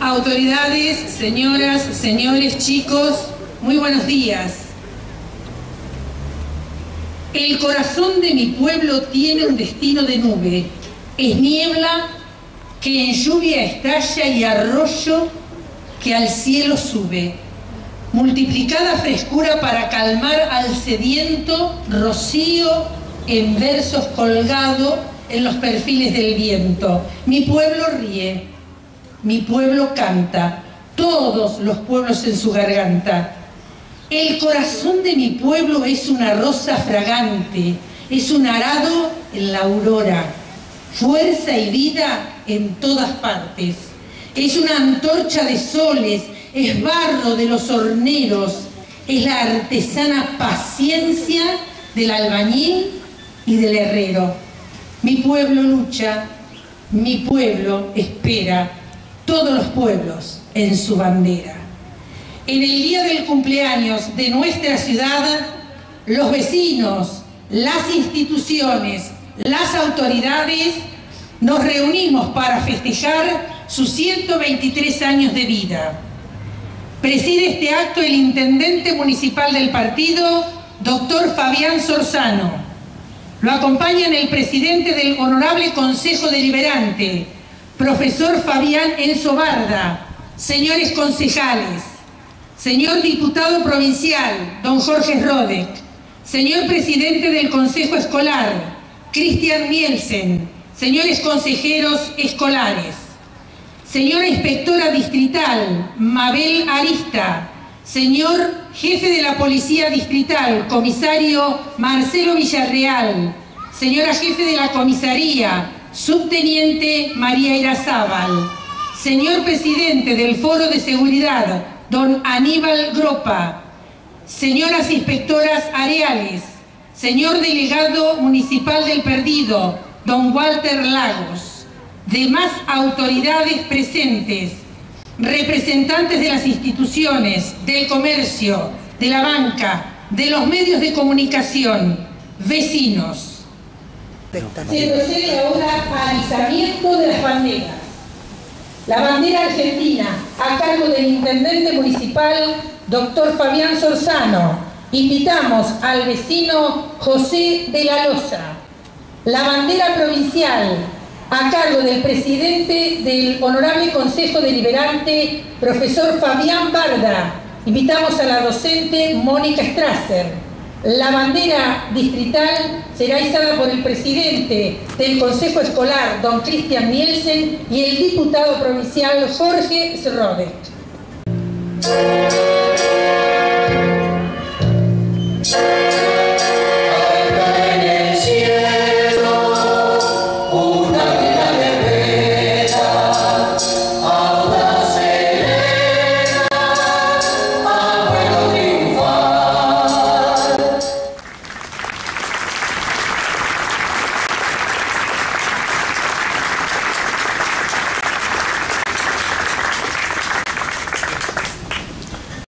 Autoridades, señoras, señores, chicos, muy buenos días. El corazón de mi pueblo tiene un destino de nube. Es niebla que en lluvia estalla y arroyo que al cielo sube. Multiplicada frescura para calmar al sediento, rocío en versos colgado en los perfiles del viento. Mi pueblo ríe, mi pueblo canta, todos los pueblos en su garganta. El corazón de mi pueblo es una rosa fragante, es un arado en la aurora, fuerza y vida en todas partes. Es una antorcha de soles, es barro de los horneros, es la artesana paciencia del albañil y del herrero. Mi pueblo lucha, mi pueblo espera, todos los pueblos en su bandera. En el día del cumpleaños de nuestra ciudad, los vecinos, las instituciones, las autoridades, nos reunimos para festejar sus 123 años de vida. Preside este acto el intendente municipal del partido, doctor Fabián Sorzano, lo acompañan el presidente del Honorable Consejo Deliberante, profesor Fabián Enzo Barda, señores concejales, señor diputado provincial, don Jorge Rodek, señor presidente del Consejo Escolar, Cristian Mielsen, señores consejeros escolares, señora inspectora distrital, Mabel Arista, señor jefe de la Policía Distrital, comisario Marcelo Villarreal, señora jefe de la comisaría, subteniente María Irazábal, señor presidente del Foro de Seguridad, don Aníbal Gropa, señoras inspectoras areales, señor delegado municipal del Perdido, don Walter Lagos, demás autoridades presentes, representantes de las instituciones, del comercio, de la banca, de los medios de comunicación, vecinos. Se procede ahora al izamiento de las banderas. La bandera argentina, a cargo del intendente municipal, doctor Fabián Sorzano. Invitamos al vecino José de la Loza. La bandera provincial, a cargo del presidente del Honorable Consejo Deliberante, profesor Fabián Barda. Invitamos a la docente Mónica Strasser. La bandera distrital será izada por el presidente del Consejo Escolar, don Cristian Nielsen, y el diputado provincial Jorge Srodek.